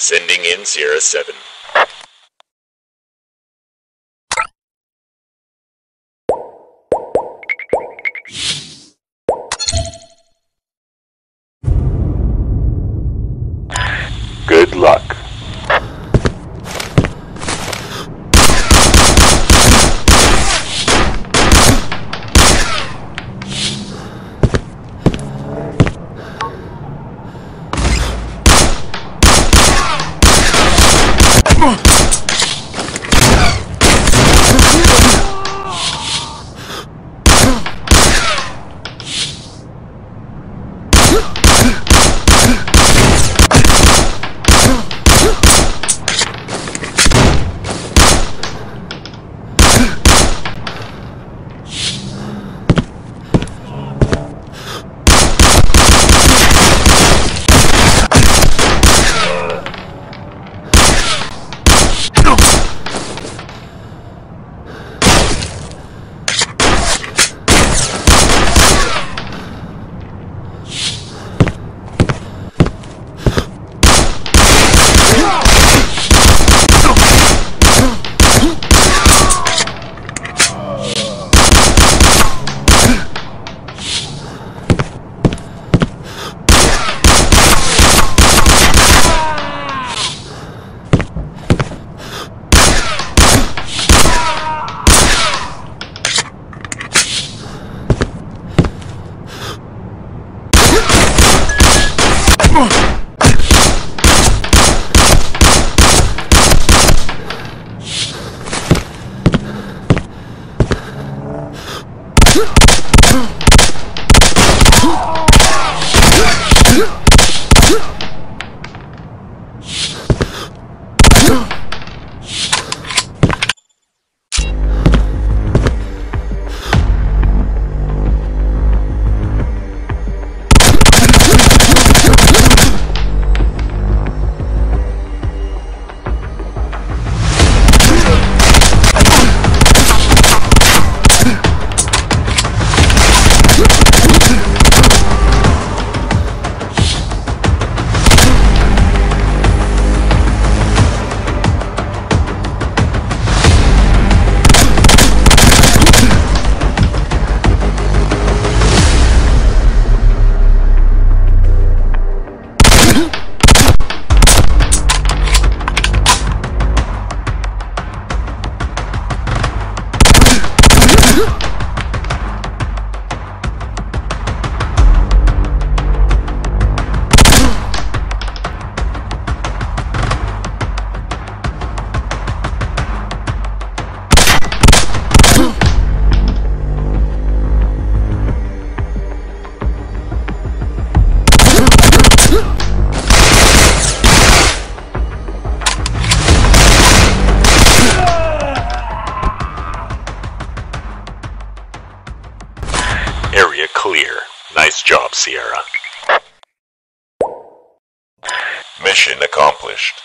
Sending in Sierra 7. Area clear. Nice job, Sierra. Mission accomplished.